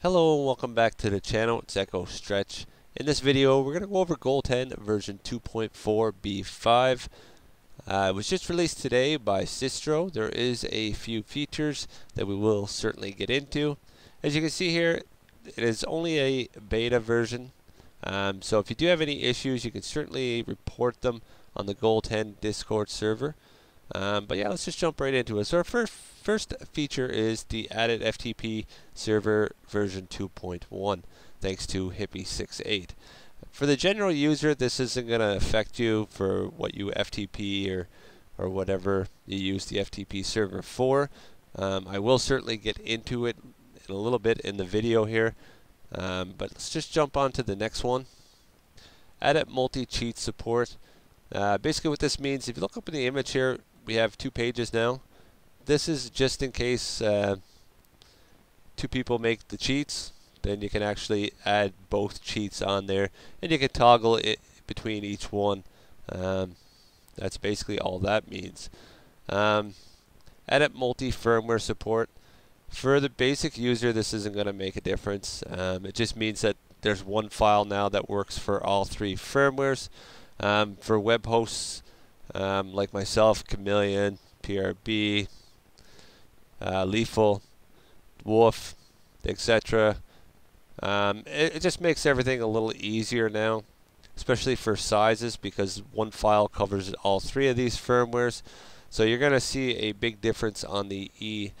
Hello and welcome back to the channel, it's Echo Stretch. In this video we're going to go over GoldHEN version 2.4 B5. Uh, it was just released today by SiSTRo. There is a few features that we will certainly get into. As you can see here, it is only a beta version. Um, so if you do have any issues, you can certainly report them on the GoldHEN Discord server. Um, but yeah, let's just jump right into it. So our first first feature is the added FTP server version 2.1, thanks to Hippie68. For the general user, this isn't going to affect you for what you FTP or or whatever you use the FTP server for. Um, I will certainly get into it in a little bit in the video here, um, but let's just jump on to the next one. Added multi-cheat support. Uh, basically what this means, if you look up in the image here, we have two pages now. This is just in case uh, two people make the cheats, then you can actually add both cheats on there, and you can toggle it between each one. Um, that's basically all that means. Um, edit multi-firmware support. For the basic user, this isn't going to make a difference. Um, it just means that there's one file now that works for all three firmwares. Um, for web hosts, um, like myself, Chameleon, PRB, uh, Lethal, Wolf, etc. Um, it, it, just makes everything a little easier now, especially for sizes because one file covers all three of these firmwares. So you're going to see a big difference on the E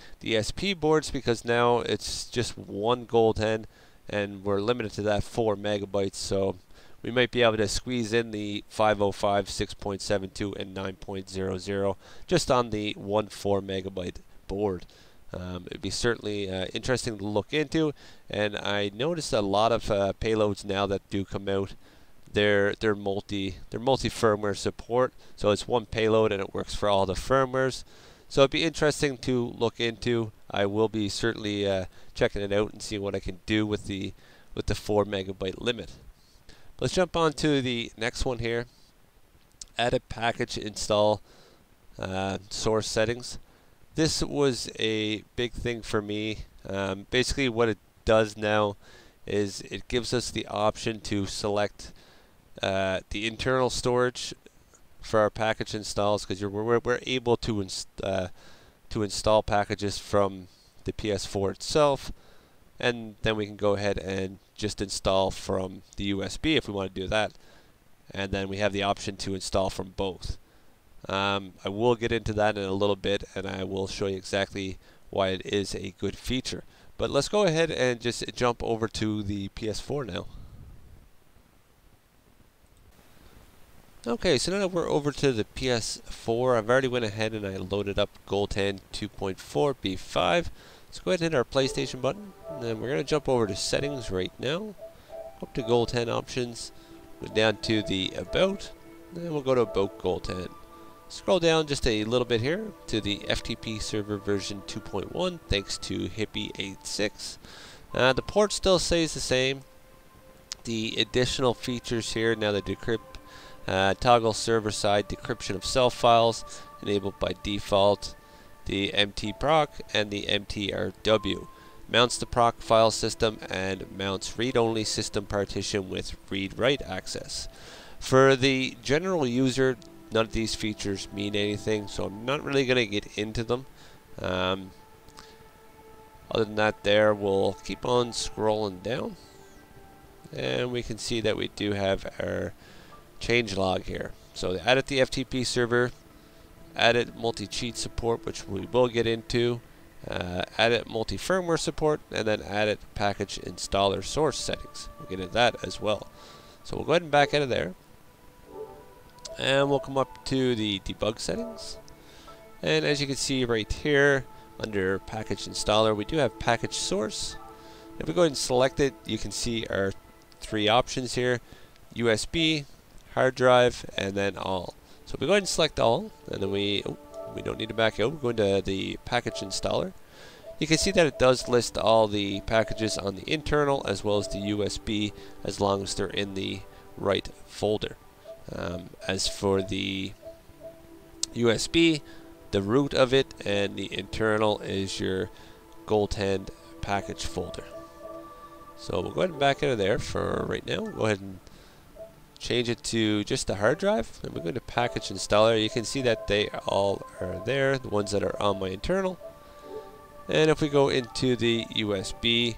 boards because now it's just one GoldHEN and we're limited to that 4 megabytes. So we might be able to squeeze in the 505, 6.72, and 9.00 just on the 1.4 megabyte board. Um, it'd be certainly uh, interesting to look into, and I noticed a lot of uh, payloads now that do come out. They're they're multi they're multi firmware support, so it's one payload and it works for all the firmwares. So it'd be interesting to look into. I will be certainly uh, checking it out and seeing what I can do with the with the four megabyte limit. Let's jump on to the next one here. Added package install uh, source settings. This was a big thing for me. Um, basically what it does now is it gives us the option to select uh, the internal storage for our package installs because we're, we're able to inst uh, to install packages from the PS4 itself and then we can go ahead and just install from the USB if we want to do that and then we have the option to install from both um, I will get into that in a little bit and I will show you exactly why it is a good feature but let's go ahead and just jump over to the PS4 now Okay, so now that we're over to the PS4. I've already went ahead and I loaded up GoldHEN 2.4 B5. Let's go ahead and hit our PlayStation button. Then we're going to jump over to settings right now. Up to GoldHEN options. Go down to the About. Then we'll go to About GoldHEN. Scroll down just a little bit here to the FTP server version 2.1 thanks to Hippie86. Uh, the port still stays the same. The additional features here, now the decrypt, uh, toggle server-side decryption of self files enabled by default the MTProc and the MTRW. Mounts the proc file system and mounts read-only system partition with read-write access. For the general user, none of these features mean anything, so I'm not really going to get into them. Um, other than that there, we'll keep on scrolling down. And we can see that we do have our change log here. So added the FTP server added multi-cheat support, which we will get into, uh, added multi-firmware support, and then added package installer source settings. We'll get into that as well. So we'll go ahead and back out of there. And we'll come up to the debug settings. And as you can see right here, under package installer, we do have package source. If we go ahead and select it, you can see our three options here. USB, hard drive, and then all. So we go ahead and select all, and then we oh, we don't need to back out. We're going to the package installer. You can see that it does list all the packages on the internal as well as the USB as long as they're in the right folder. Um, as for the USB, the root of it and the internal is your GoldHEN package folder. So we'll go ahead and back out of there for right now. Go ahead and change it to just the hard drive. And we're going to package installer. You can see that they all are there, the ones that are on my internal. And if we go into the USB,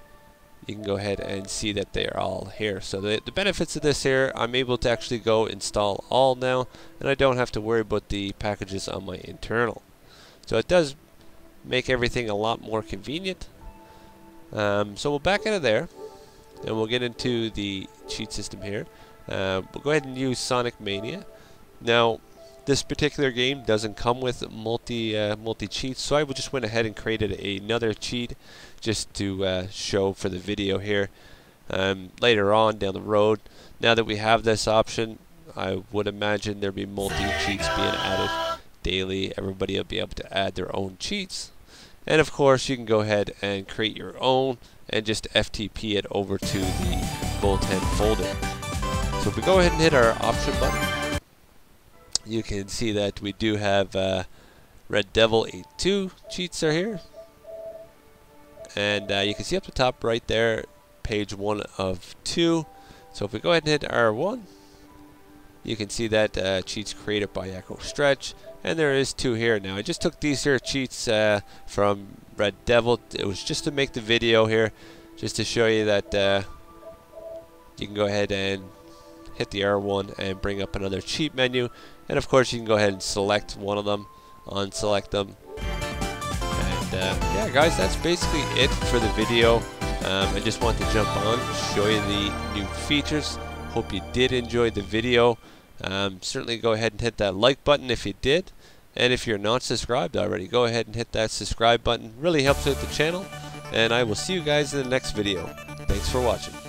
you can go ahead and see that they are all here. So the, the benefits of this here, I'm able to actually go install all now, and I don't have to worry about the packages on my internal. So it does make everything a lot more convenient. Um, so we'll back out of there, and we'll get into the cheat system here. Uh, we'll go ahead and use Sonic Mania. Now, this particular game doesn't come with multi uh, multi cheats, so I just went ahead and created another cheat just to uh, show for the video here. Um, later on down the road, now that we have this option, I would imagine there'll be multi cheats being added daily. Everybody will be able to add their own cheats. And of course, you can go ahead and create your own and just FTP it over to the GoldHEN folder. So if we go ahead and hit our option button, you can see that we do have uh, Red Devil 8.2 cheats are here. And uh, you can see up the top right there, page 1 of 2. So if we go ahead and hit R1, you can see that uh, cheats created by Echo Stretch. And there is two here now. I just took these here cheats uh, from Red Devil. It was just to make the video here, just to show you that uh, you can go ahead and hit the R1 and bring up another cheat menu. And of course you can go ahead and select one of them, unselect them. And uh, yeah guys, that's basically it for the video. Um, I just want to jump on, show you the new features. Hope you did enjoy the video. Um, certainly go ahead and hit that like button if you did. And if you're not subscribed already, go ahead and hit that subscribe button. Really helps out the channel. And I will see you guys in the next video. Thanks for watching.